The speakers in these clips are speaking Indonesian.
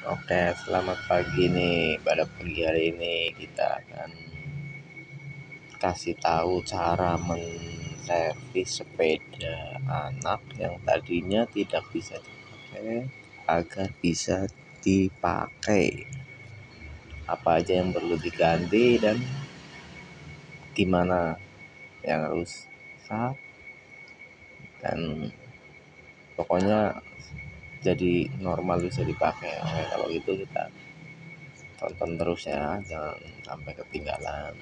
Oke, selamat pagi nih. Pada pagi hari ini kita akan kasih tahu cara menservis sepeda anak yang tadinya tidak bisa dipakai agar bisa dipakai. Apa aja yang perlu diganti dan gimana yang harus rusak dan pokoknya jadi normal bisa dipakai. Oke kalau gitu kita tonton terus ya. Jangan sampai ketinggalan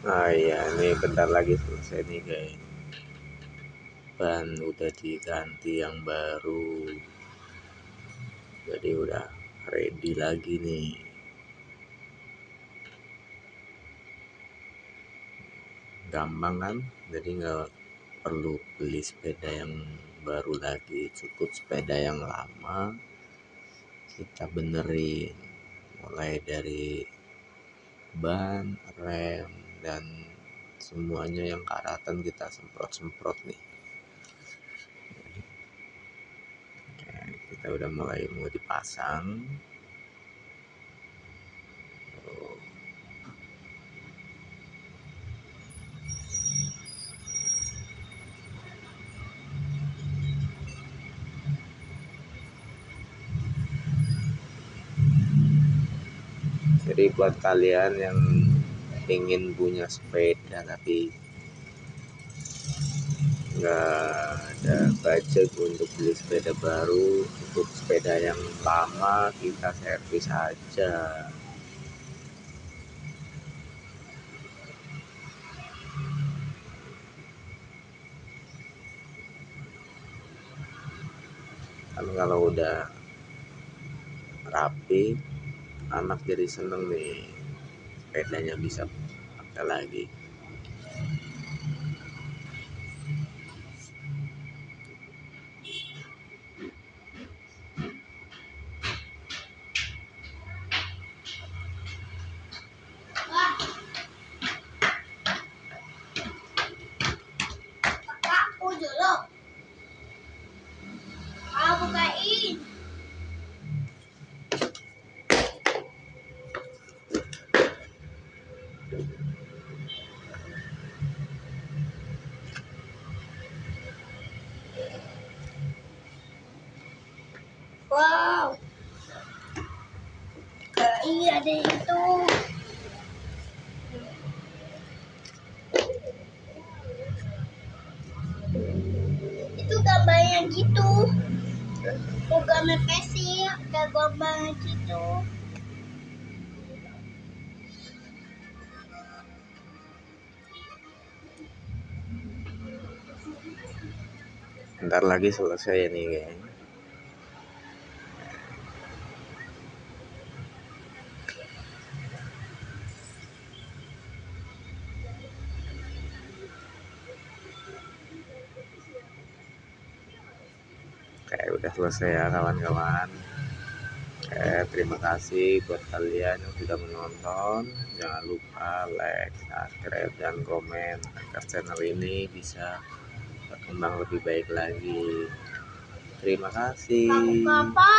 nah iya ini bentar lagi selesai nih guys. Ban udah diganti yang baru. Jadi udah ready lagi nih. Gampang kan? Jadi nggak perlu beli sepeda yang baru lagi. Cukup sepeda yang lama. Kita benerin. Mulai dari ban rem dan semuanya yang karatan kita semprot-semprot nih. Kita udah mulai mau dipasang. Jadi buat kalian yang ingin punya sepeda tapi nggak ada budget untuk beli sepeda baru. Untuk sepeda yang lama kita servis aja. Kan kalau udah rapi anak jadi seneng nih sepedanya bisa pakai lagi Wow. Iya ada itu. Itu gambarnya gitu. Bukan mepesi, kayak gambar gitu. ntar lagi selesai nih kayaknya udah selesai ya kawan-kawan. Oke, terima kasih buat kalian yang sudah menonton. Jangan lupa like, subscribe, dan komen agar channel ini bisa berkembang lebih baik lagi. Terima kasih. Papa.